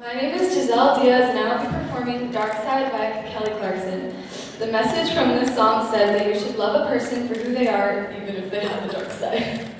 My name is Jiselle Diaz, and I will be performing Dark Side by Kelly Clarkson. The message from this song says that you should love a person for who they are, even if they have a dark side.